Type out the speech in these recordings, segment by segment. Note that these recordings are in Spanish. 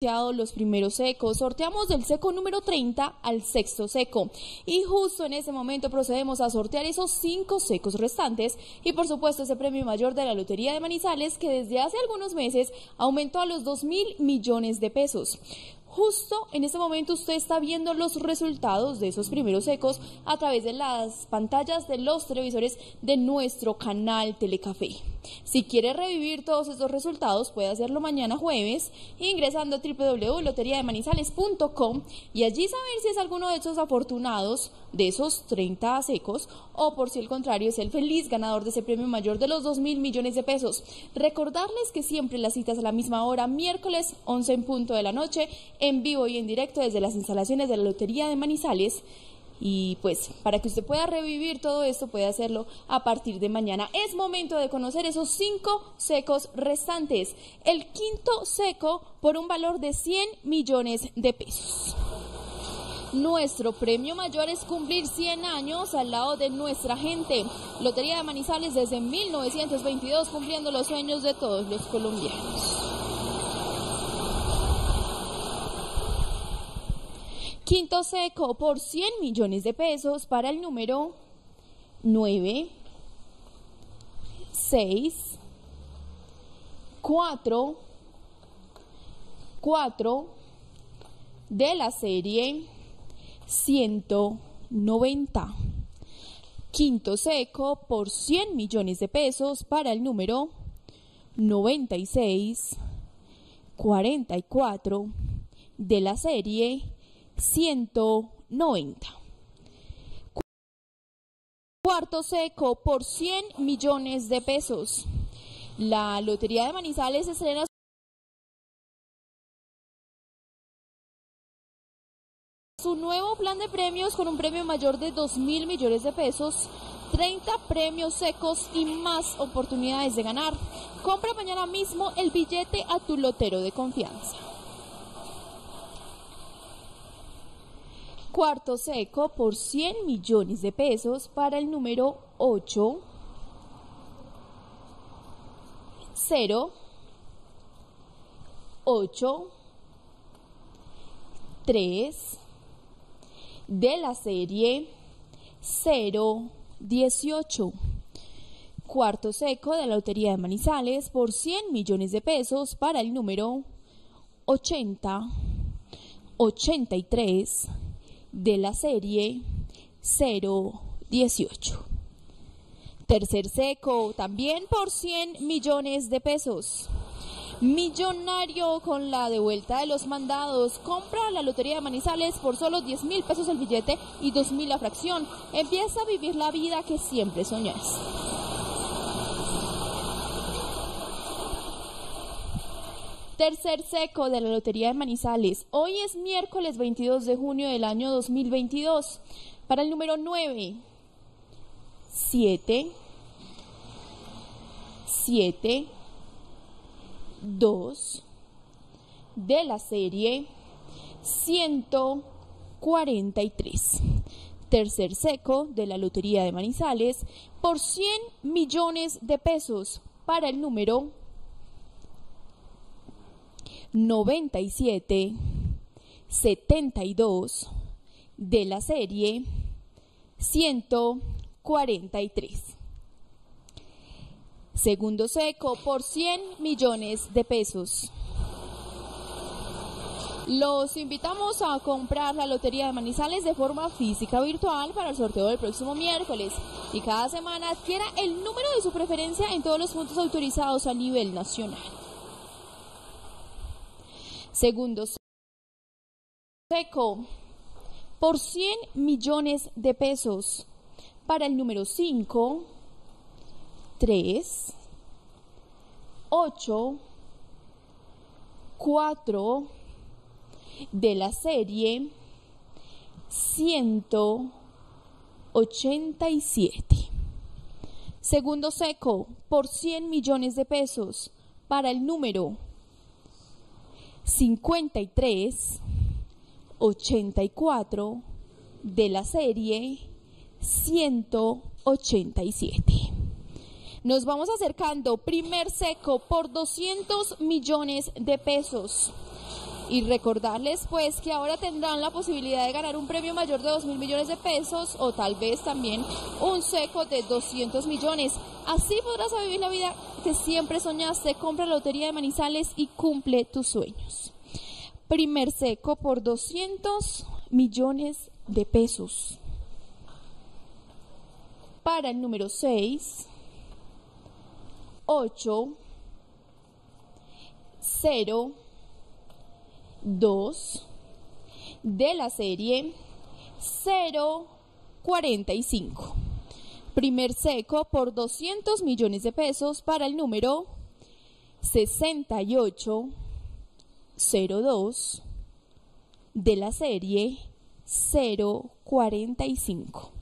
los primeros secos. Sorteamos del seco número 30 al sexto seco. Y justo en ese momento procedemos a sortear esos cinco secos restantes. Y por supuesto ese premio mayor de la Lotería de Manizales que desde hace algunos meses aumentó a los 2 mil millones de pesos. Justo en este momento usted está viendo los resultados de esos primeros ecos a través de las pantallas de los televisores de nuestro canal Telecafé. Si quiere revivir todos estos resultados, puede hacerlo mañana jueves ingresando a www.loteriademanizales.com y allí saber si es alguno de esos afortunados de esos 30 secos o por si el contrario es el feliz ganador de ese premio mayor de los 2 mil millones de pesos. Recordarles que siempre las citas a la misma hora, miércoles 11 en punto de la noche, en vivo y en directo desde las instalaciones de la Lotería de Manizales. Y pues para que usted pueda revivir todo esto, puede hacerlo a partir de mañana. Es momento de conocer esos cinco secos restantes. El quinto seco por un valor de 100 millones de pesos. Nuestro premio mayor es cumplir 100 años al lado de nuestra gente. Lotería de Manizales desde 1922 cumpliendo los sueños de todos los colombianos. Quinto seco por 100 millones de pesos para el número 9, 6, 4, 4 de la serie 190. Quinto seco por 100 millones de pesos para el número 96, 44 de la serie 190. Cuarto seco por 100 millones de pesos. La Lotería de Manizales estrena su nuevo plan de premios con un premio mayor de 2 mil millones de pesos, 30 premios secos y más oportunidades de ganar. Compra mañana mismo el billete a tu lotero de confianza. Cuarto seco por 100 millones de pesos para el número 8, 0, 8, 3, de la serie 018. Cuarto seco de la Lotería de Manizales por 100 millones de pesos para el número 80, 83 de la serie 018. Tercer seco también por 100 millones de pesos. Millonario con la devuelta de los mandados. Compra la Lotería de Manizales por solo 10 mil pesos el billete y 2 mil la fracción. Empieza a vivir la vida que siempre soñas. Tercer seco de la Lotería de Manizales. Hoy es miércoles 22 de junio del año 2022. Para el número 9, 7, 7, 2 de la serie 143. Tercer seco de la Lotería de Manizales por 100 millones de pesos para el número 97 72 de la serie 143. Segundo seco por 100 millones de pesos. Los invitamos a comprar la Lotería de Manizales de forma física virtual para el sorteo del próximo miércoles y cada semana adquiera el número de su preferencia en todos los puntos autorizados a nivel nacional. Segundo seco por 100 millones de pesos para el número 5, 3, 8, 4 de la serie 187. Segundo seco por 100 millones de pesos para el número 53, 84 de la serie 187. Nos vamos acercando, primer seco por 200 millones de pesos. Y recordarles pues que ahora tendrán la posibilidad de ganar un premio mayor de 2 mil millones de pesos o tal vez también un seco de 200 millones. Así podrás vivir la vida que siempre soñaste. Compra la Lotería de Manizales y cumple tus sueños. Primer seco por 200 millones de pesos. Para el número 6, 8, 0, 2 de la serie 045. Primer seco por 200 millones de pesos para el número 6802 de la serie 045.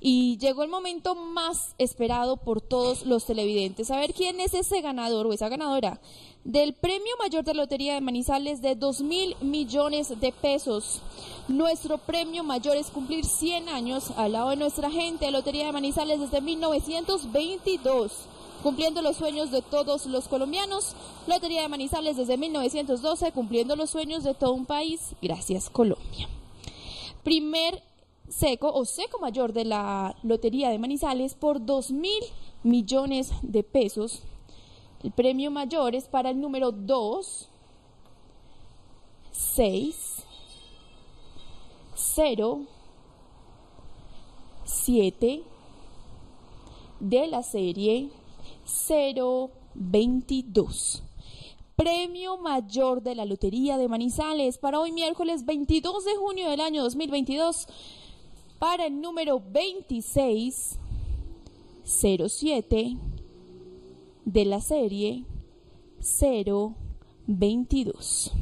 Y llegó el momento más esperado por todos los televidentes. A ver quién es ese ganador o esa ganadora del premio mayor de Lotería de Manizales de 2 mil millones de pesos. Nuestro premio mayor es cumplir 100 años al lado de nuestra gente Lotería de Manizales desde 1922 cumpliendo los sueños de todos los colombianos. Lotería de Manizales desde 1912, cumpliendo los sueños de todo un país. Gracias, Colombia. Primer seco o seco mayor de la Lotería de Manizales por 2 mil millones de pesos. El premio mayor es para el número 2, 6, 0, 7 de la serie 022. Premio mayor de la Lotería de Manizales para hoy miércoles 22 de junio del año 2022 para el número 2607 de la serie 022.